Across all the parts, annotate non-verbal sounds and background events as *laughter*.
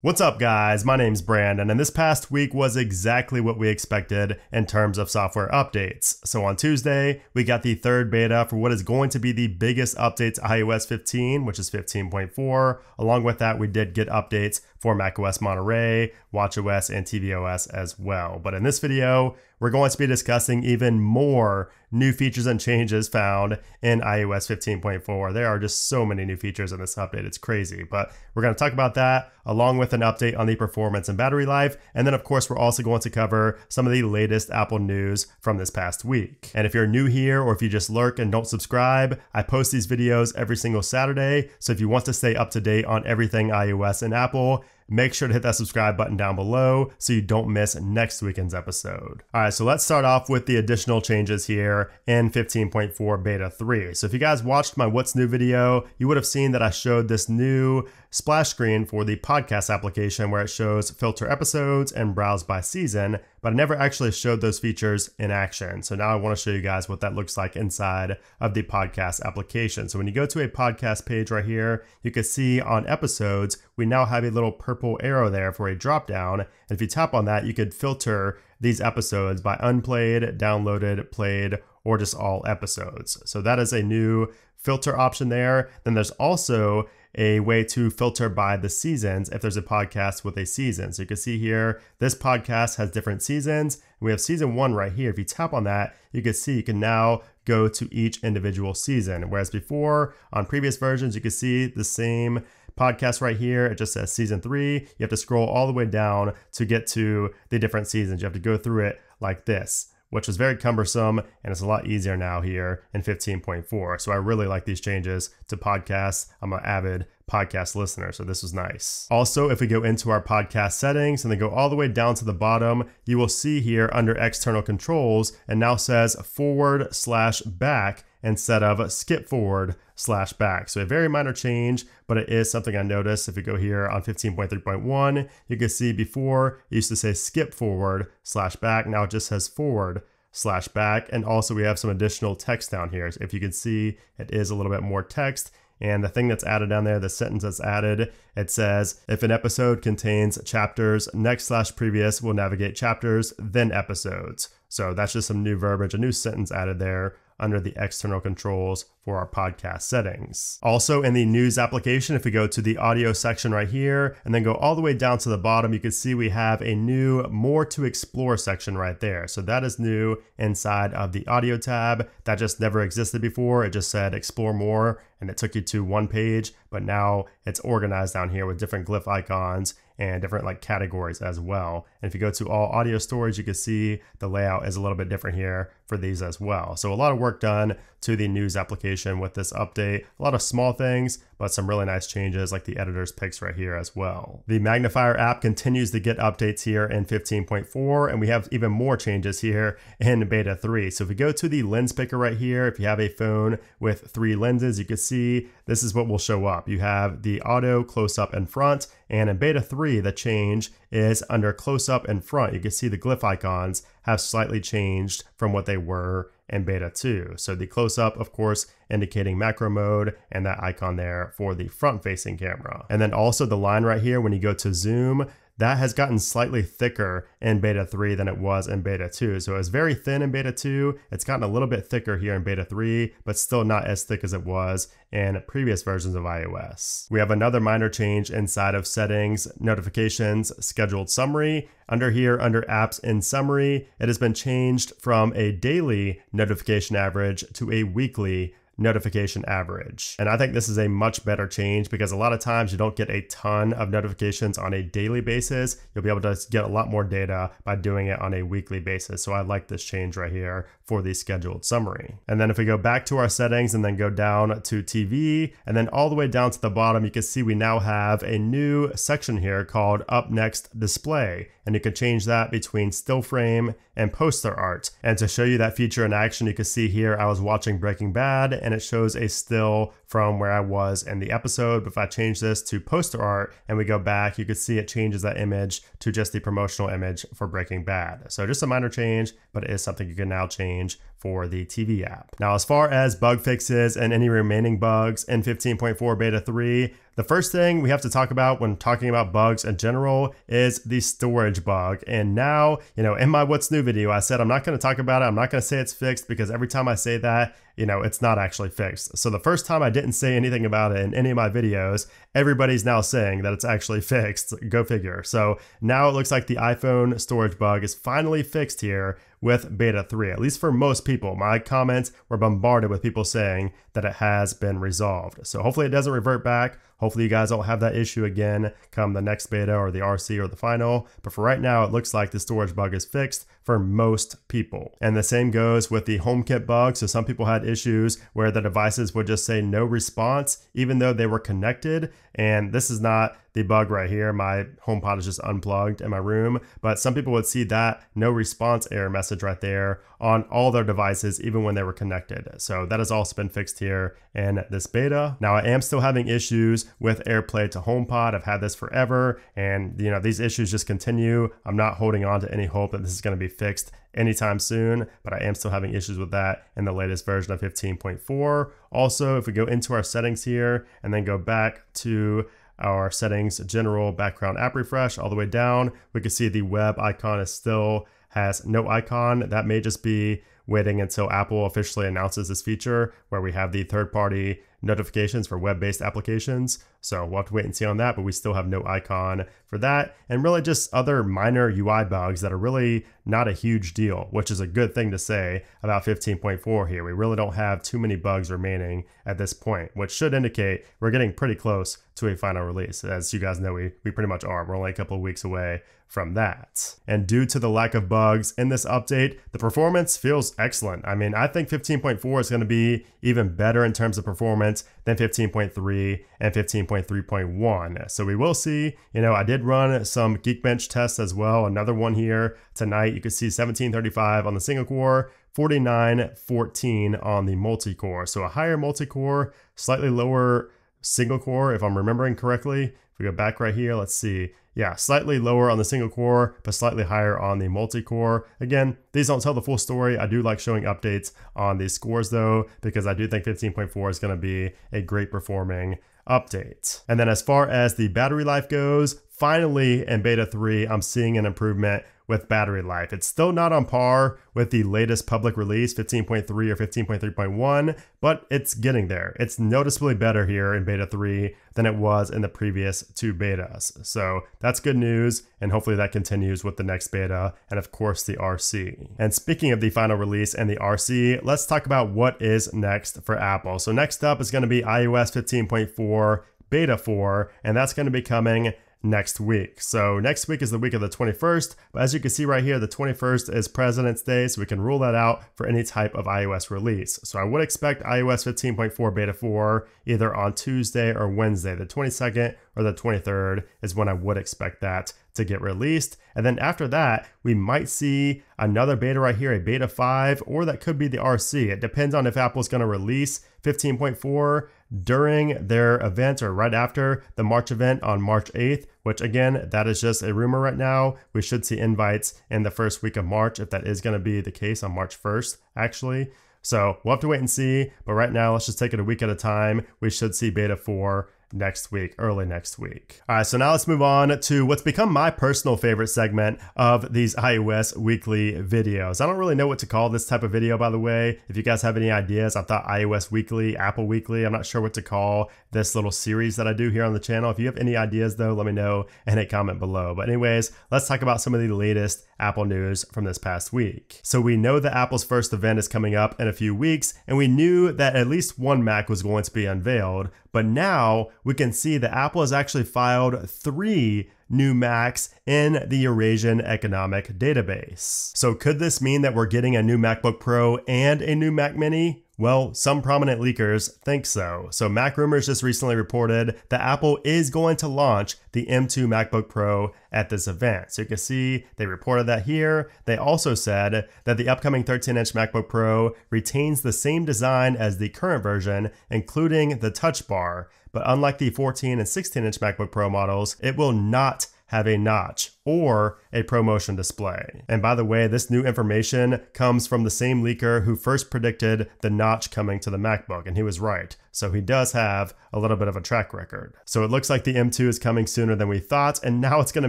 What's up, guys? My name's Brandon, and this past week was exactly what we expected in terms of software updates. So, on Tuesday, we got the third beta for what is going to be the biggest update to iOS 15, which is 15.4. Along with that, we did get updates for macOS Monterey, watchOS, and tvOS as well. But in this video, we're going to be discussing even more new features and changes found in iOS 15.4. There are just so many new features in this update, it's crazy. But we're going to talk about that along with an update on the performance and battery life. And then, of course, we're also going to cover some of the latest Apple news from this past week. And if you're new here or if you just lurk and don't subscribe, I post these videos every single Saturday. So if you want to stay up to date on everything iOS and Apple, Make sure to hit that subscribe button down below so you don't miss next weekend's episode. All right, so let's start off with the additional changes here in 15.4 beta 3. So if you guys watched my what's new video, you would have seen that I showed this new splash screen for the podcast application where it shows filter episodes and browse by season, but I never actually showed those features in action. So now I want to show you guys what that looks like inside of the podcast application. So when you go to a podcast page right here, you can see on episodes, we now have a little purple arrow there for a drop down. And if you tap on that, you could filter these episodes by unplayed, downloaded, played, or just all episodes. So that is a new filter option there. Then there's also a way to filter by the seasons if there's a podcast with a season. So you can see here, this podcast has different seasons. We have season one right here. If you tap on that, you can see you can now go to each individual season. Whereas before, on previous versions, you can see the same podcast right here. It just says season three. You have to scroll all the way down to get to the different seasons. You have to go through it like this which was very cumbersome and it's a lot easier now here in 15.4. So I really like these changes to podcasts. I'm an avid podcast listener, so this was nice. Also, if we go into our podcast settings and then go all the way down to the bottom, you will see here under external controls, and now says forward slash back instead of skip forward slash back. So a very minor change, but it is something I noticed. If you go here on 15.3.1, you can see before it used to say skip forward slash back. Now it just says forward slash back. And also we have some additional text down here. If you can see, it is a little bit more text. And the thing that's added down there, the sentence that's added, it says, if an episode contains chapters, next slash previous will navigate chapters, then episodes. So that's just some new verbiage, a new sentence added there under the external controls for our podcast settings. Also in the news application, if we go to the audio section right here and then go all the way down to the bottom, you can see we have a new more to explore section right there. So that is new inside of the audio tab. That just never existed before. It just said explore more and it took you to one page, but now it's organized down here with different glyph icons and different like categories as well. And if you go to all audio storage, you can see the layout is a little bit different here for these as well. So a lot of work done to the news application with this update. A lot of small things, but some really nice changes like the editor's picks right here as well. The Magnifier app continues to get updates here in 15.4, and we have even more changes here in beta 3. So if we go to the lens picker right here, if you have a phone with three lenses, you can see this is what will show up. You have the auto close up in front, and in beta 3, the change is under close up in front. You can see the glyph icons have slightly changed from what they were in beta 2. So the close up, of course, indicating macro mode and that icon there for the front facing camera. And then also the line right here, when you go to zoom, that has gotten slightly thicker in beta 3 than it was in beta 2. So it was very thin in beta 2. It's gotten a little bit thicker here in beta 3, but still not as thick as it was in previous versions of iOS. We have another minor change inside of settings, notifications, scheduled summary. Under here, under apps in summary, it has been changed from a daily notification average to a weekly notification average. And I think this is a much better change because a lot of times you don't get a ton of notifications on a daily basis. You'll be able to get a lot more data by doing it on a weekly basis. So I like this change right here for the scheduled summary. And then if we go back to our settings and then go down to TV and then all the way down to the bottom, you can see we now have a new section here called Up Next Display. And you can change that between still frame and poster art. And to show you that feature in action, you can see here I was watching Breaking Bad and it shows a still from where I was in the episode. But if I change this to poster art and we go back, you can see it changes that image to just the promotional image for Breaking Bad. So just a minor change, but it is something you can now change for the TV app. Now, as far as bug fixes and any remaining bugs in 15.4 beta 3, The first thing we have to talk about when talking about bugs in general is the storage bug. And now, you know, in my What's New video, I said I'm not going to talk about it. I'm not going to say it's fixed because every time I say that, you know, it's not actually fixed. So the first time I didn't say anything about it in any of my videos, everybody's now saying that it's actually fixed. Go figure. So now it looks like the iPhone storage bug is finally fixed here with beta 3, at least for most people. My comments were bombarded with people saying that it has been resolved. So hopefully it doesn't revert back. Hopefully you guys don't have that issue again come the next beta or the RC or the final. But for right now, it looks like the storage bug is fixed for most people. And the same goes with the HomeKit bug. So some people had issues where the devices would just say no response, even though they were connected. And this is not the bug right here. My HomePod is just unplugged in my room, but some people would see that no response error message right there on all their devices, even when they were connected. So that has also been fixed here in this beta. Now I am still having issues with AirPlay to HomePod. I've had this forever and you know, these issues just continue. I'm not holding on to any hope that this is gonna be fixed anytime soon, but I am still having issues with that in the latest version of 15.4. Also, if we go into our settings here and then go back to our settings, general background app refresh all the way down, we can see the web icon is still has no icon. That may just be waiting until Apple officially announces this feature where we have the third party notifications for web based applications. So we'll have to wait and see on that, but we still have no icon for that. And really just other minor UI bugs that are really not a huge deal, which is a good thing to say about 15.4 here. We really don't have too many bugs remaining at this point, which should indicate we're getting pretty close to a final release. As you guys know, we, we pretty much are. We're only a couple of weeks away from that. And due to the lack of bugs in this update, the performance feels excellent. I mean, I think 15.4 is going to be even better in terms of performance than 15.3 and 15.3.1. So we will see, you know, I did run some Geekbench tests as well. Another one here tonight. You can see 1735 on the single core, 4914 on the multi-core. So a higher multi-core, slightly lower single core, if I'm remembering correctly. We go back right here, let's see yeah, slightly lower on the single core, but slightly higher on the multi-core. Again, these don't tell the full story. I do like showing updates on these scores though, because I do think 15.4 is gonna be a great performing update. And then as far as the battery life goes, finally in beta 3, I'm seeing an improvement with battery life. It's still not on par with the latest public release, 15.3 or 15.3.1, but it's getting there. It's noticeably better here in beta 3 than it was in the previous two betas. So that's good news, and hopefully that continues with the next beta and, of course, the RC. And speaking of the final release and the RC, let's talk about what is next for Apple. So, next up is going to be iOS 15.4 Beta 4, and that's going to be coming next week. So next week is the week of the 21st, but as you can see right here, the 21st is President's Day, so we can rule that out for any type of iOS release. So I would expect iOS 15.4 Beta 4 either on Tuesday or Wednesday. The 22nd or the 23rd is when I would expect that to get released. And then after that, we might see another beta right here, a beta 5, or that could be the RC. It depends on if Apple's going to release 15.4 during their event or right after the March event on March 8th, which again, that is just a rumor right now. We should see invites in the first week of March if that is going to be the case on March 1st, actually. So we'll have to wait and see. But right now, let's just take it a week at a time. We should see beta 4 next week, early next week. All right, so now let's move on to what's become my personal favorite segment of these iOS weekly videos. I don't really know what to call this type of video, by the way. If you guys have any ideas, I thought iOS weekly, Apple weekly, I'm not sure what to call this little series that I do here on the channel. If you have any ideas though, let me know in a comment below. But anyways, let's talk about some of the latest Apple news from this past week. So we know that Apple's first event is coming up in a few weeks, and we knew that at least one Mac was going to be unveiled, but now we can see that Apple has actually filed three new Macs in the Eurasian Economic Database. So could this mean that we're getting a new MacBook Pro and a new Mac Mini? Well, some prominent leakers think so. So Mac Rumors just recently reported that Apple is going to launch the M2 MacBook Pro at this event. So you can see they reported that here. They also said that the upcoming 13-inch MacBook Pro retains the same design as the current version, including the touch bar. But unlike the 14 and 16-inch MacBook Pro models, it will not have a notch or a ProMotion display. And by the way, this new information comes from the same leaker who first predicted the notch coming to the MacBook, and he was right. So he does have a little bit of a track record. So it looks like the M2 is coming sooner than we thought, and *laughs* now it's going to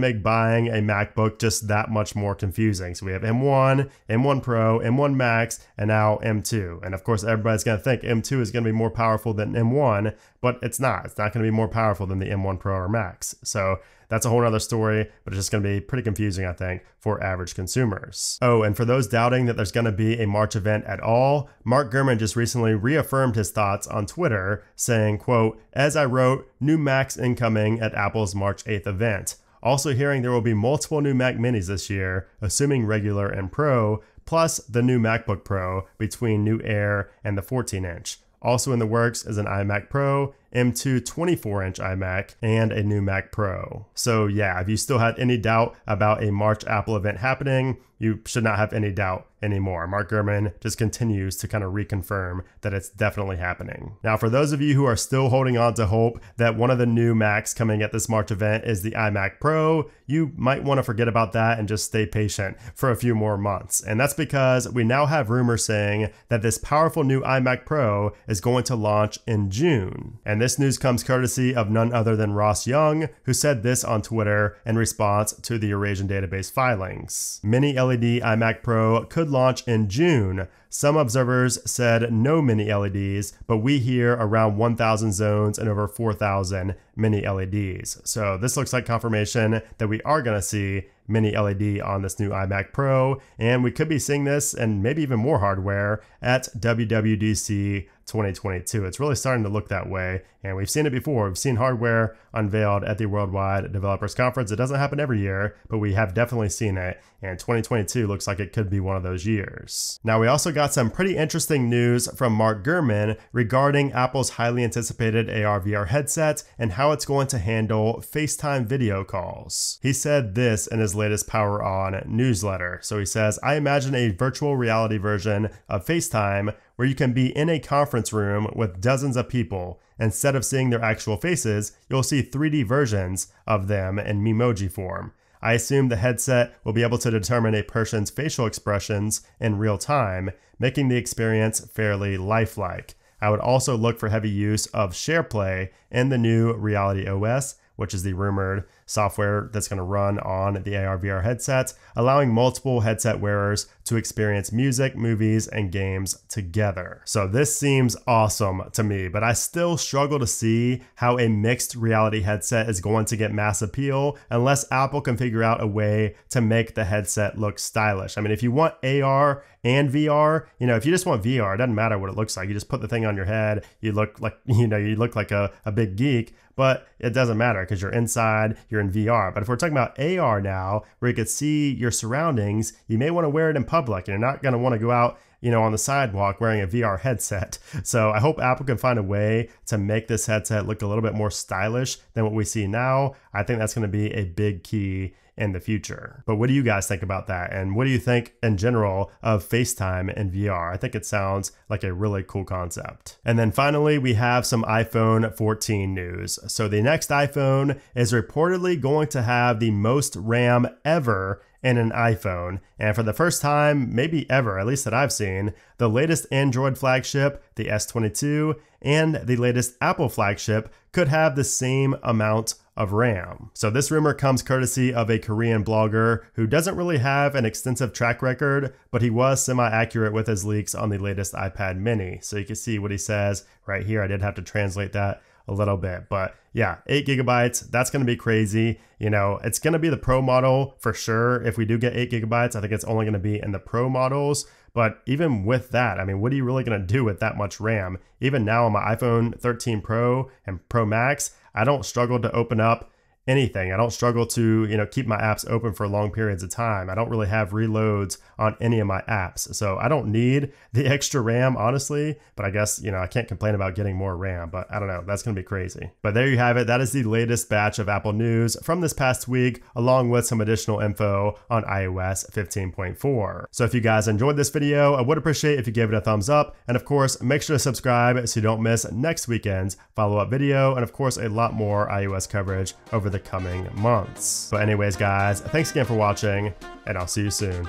make buying a MacBook just that much more confusing. So we have M1, M1 Pro, M1 Max, and now M2. And of course, everybody's going to think M2 is going to be more powerful than M1, but it's not. It's not going to be more powerful than the M1 Pro or Max. So that's a whole other story, but it's just going to be pretty confusing, I think, for average consumers. Oh, and for those doubting that there's going to be a March event at all, Mark Gurman just recently reaffirmed his thoughts on Twitter, saying, quote, as I wrote, new Macs incoming at Apple's March 8th event. Also hearing there will be multiple new Mac minis this year, assuming regular and Pro, plus the new MacBook Pro between new Air and the 14 inch. Also in the works is an iMac Pro M2 24 inch iMac, and a new Mac Pro. So, yeah, if you still had any doubt about a March Apple event happening, you should not have any doubt anymore. Mark Gurman just continues to kind of reconfirm that it's definitely happening. Now, for those of you who are still holding on to hope that one of the new Macs coming at this March event is the iMac Pro, you might want to forget about that and just stay patient for a few more months. And that's because we now have rumors saying that this powerful new iMac Pro is going to launch in June. And this news comes courtesy of none other than Ross Young, who said this on Twitter in response to the Eurasian database filings. Mini LED iMac Pro could launch in June. Some observers said no mini LEDs, but we hear around 1,000 zones and over 4,000 mini LEDs. So this looks like confirmation that we are going to see mini LED on this new iMac Pro, and we could be seeing this and maybe even more hardware at WWDC 2022. It's really starting to look that way, and we've seen it before. We've seen hardware unveiled at the Worldwide Developers Conference. It doesn't happen every year, but we have definitely seen it, and 2022 looks like it could be one of those years. Now, we also got some pretty interesting news from Mark Gurman regarding Apple's highly anticipated AR VR headset and how it's going to handle FaceTime video calls. He said this in his latest Power On newsletter. So he says, I imagine a virtual reality version of FaceTime where you can be in a conference room with dozens of people. Instead of seeing their actual faces, you'll see 3D versions of them in Memoji form. I assume the headset will be able to determine a person's facial expressions in real time, making the experience fairly lifelike. I would also look for heavy use of SharePlay in the new Reality OS, which is the rumored software that's going to run on the AR VR headsets, allowing multiple headset wearers to experience music, movies, and games together. So this seems awesome to me, but I still struggle to see how a mixed reality headset is going to get mass appeal unless Apple can figure out a way to make the headset look stylish. I mean, if you want AR and VR, you know, if you just want VR, it doesn't matter what it looks like. You just put the thing on your head, you look like, *laughs* you know, you look like a, a big geek, but it doesn't matter because you're inside, you're in VR. But if we're talking about AR now, where you could see your surroundings, you may want to wear it in public you're not going to want to go out you know, on the sidewalk wearing a VR headset. *laughs* So I hope Apple can find a way to make this headset look a little bit more stylish than what we see now. I think that's going to be a big key in the future. But what do you guys think about that? And what do you think in general of FaceTime and VR? I think it sounds like a really cool concept. And then finally, we have some iPhone 14 news. So the next iPhone is reportedly going to have the most RAM ever in an iPhone. And for the first time, maybe ever, at least that I've seen, the latest Android flagship, the S22, and the latest Apple flagship could have the same amount of RAM. So this rumor comes courtesy of a Korean blogger who doesn't really have an extensive track record, but he was semi-accurate with his leaks on the latest iPad mini. So you can see what he says right here. I did have to translate that a little bit. But yeah, eight gigabytes, that's going to be crazy. You know, it's going to be the pro model for sure. If we do get eight gigabytes, I think it's only going to be in the pro models. But even with that, I mean, what are you really going to do with that much RAM? Even now on my iPhone 13 Pro and Pro Max, I don't struggle to open up anything. I don't struggle to, you know, keep my apps open for long periods of time. I don't really have reloads on any of my apps. So I don't need the *laughs* extra RAM, honestly, but I guess, you know, I can't complain about getting more RAM, but I don't know. That's going to be crazy. But there you have it. That is the latest batch of Apple news from this past week, along with some additional info on iOS 15.4. So if you guys enjoyed this video, I would appreciate if you gave it a thumbs up. And of course, make sure to subscribe so you don't miss next weekend's follow-up video. And of course, a lot more iOS coverage over the coming months. But anyways guys, thanks again for watching and I'll see you soon.